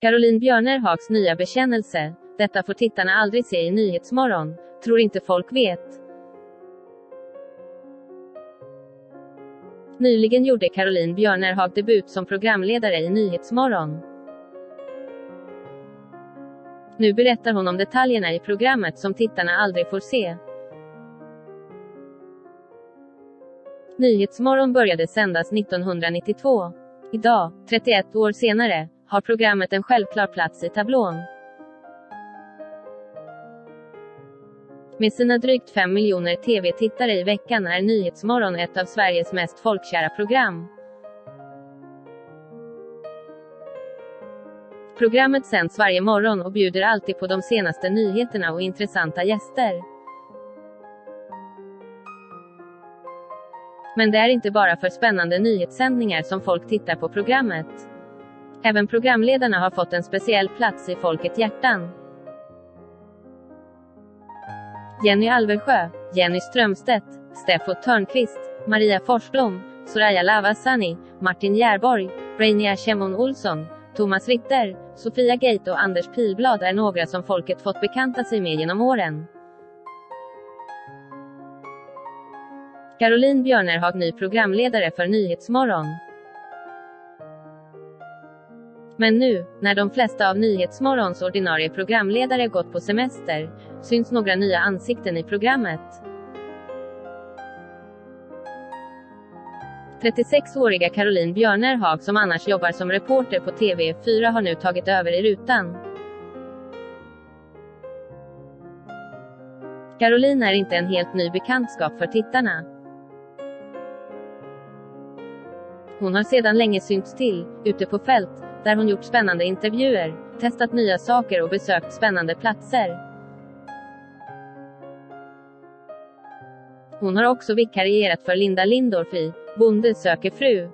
Caroline Björnerhags nya bekännelse. Detta får tittarna aldrig se i Nyhetsmorgon. Tror inte folk vet. Nyligen gjorde Caroline Björnerhag debut som programledare i Nyhetsmorgon. Nu berättar hon om detaljerna i programmet som tittarna aldrig får se. Nyhetsmorgon började sändas 1992. Idag, 31 år senare, har programmet en självklar plats i tablån. Med sina drygt 5 miljoner TV-tittare i veckan är Nyhetsmorgon ett av Sveriges mest folkkära program. Programmet sänds varje morgon och bjuder alltid på de senaste nyheterna och intressanta gäster. Men det är inte bara för spännande nyhetssändningar som folk tittar på programmet. Även programledarna har fått en speciell plats i folkets hjärtan. Jenny Alversjö, Jenny Strömstedt, Steffo Törnqvist, Maria Forsblom, Soraya Lavasani, Martin Järborg, Brainia Shemon Olsson, Thomas Ritter, Sofia Gate och Anders Pilblad är några som folket fått bekanta sig med genom åren. Caroline Björnerhag ny programledare för Nyhetsmorgon. Men nu, när de flesta av Nyhetsmorgons ordinarie programledare gått på semester, syns några nya ansikten i programmet. 36-åriga Caroline Björnerhag som annars jobbar som reporter på TV4 har nu tagit över i rutan. Caroline är inte en helt ny bekantskap för tittarna. Hon har sedan länge synts till, ute på fält, där hon gjort spännande intervjuer, testat nya saker och besökt spännande platser. Hon har också vikarierat för Linda Lindorff i Bonde söker fru.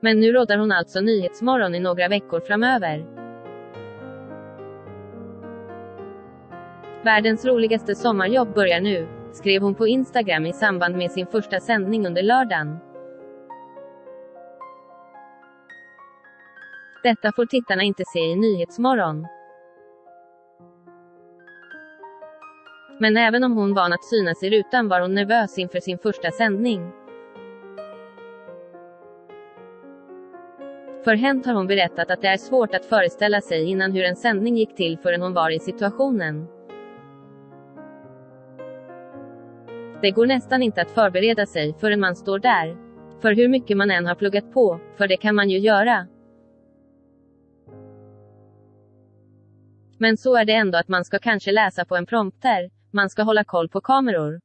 Men nu råddar hon alltså Nyhetsmorgon i några veckor framöver. Världens roligaste sommarjobb börjar nu, skrev hon på Instagram i samband med sin första sändning under lördagen. Detta får tittarna inte se i Nyhetsmorgon. Men även om hon van att synas i rutan var hon nervös inför sin första sändning. Förhänt har hon berättat att det är svårt att föreställa sig innan hur en sändning gick till förrän hon var i situationen. Det går nästan inte att förbereda sig förrän man står där. För hur mycket man än har pluggat på, för det kan man ju göra. Men så är det ändå att man ska kanske läsa på en prompter, man ska hålla koll på kameror.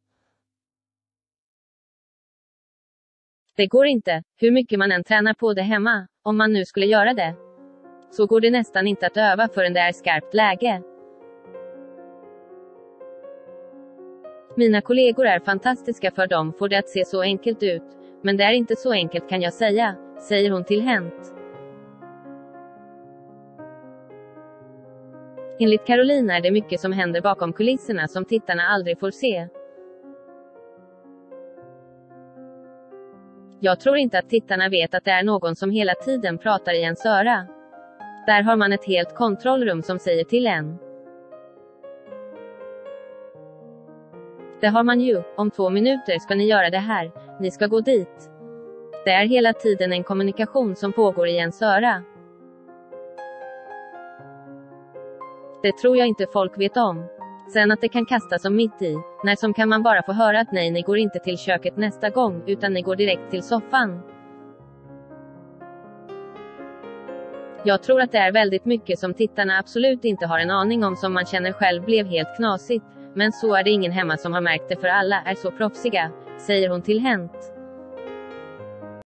Det går inte, hur mycket man än tränar på det hemma, om man nu skulle göra det. Så går det nästan inte att öva förrän det är skarpt läge. Mina kollegor är fantastiska för dem får det att se så enkelt ut, men det är inte så enkelt kan jag säga, säger hon till Hent. Enligt Caroline är det mycket som händer bakom kulisserna som tittarna aldrig får se. Jag tror inte att tittarna vet att det är någon som hela tiden pratar i ens öra. Där har man ett helt kontrollrum som säger till en. Det har man ju, om två minuter ska ni göra det här, ni ska gå dit. Det är hela tiden en kommunikation som pågår i ens öra. Det tror jag inte folk vet om. Sen att det kan kastas som mitt i, när som kan man bara få höra att nej ni går inte till köket nästa gång, utan ni går direkt till soffan. Jag tror att det är väldigt mycket som tittarna absolut inte har en aning om som man känner själv blev helt knasigt. Men så är det ingen hemma som har märkt det för alla är så proffsiga, säger hon till Hent.